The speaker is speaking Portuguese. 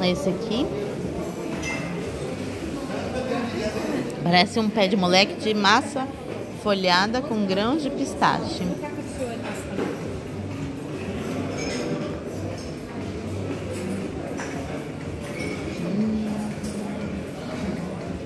É esse aqui. Parece um pé de moleque de massa folhada com grãos de pistache.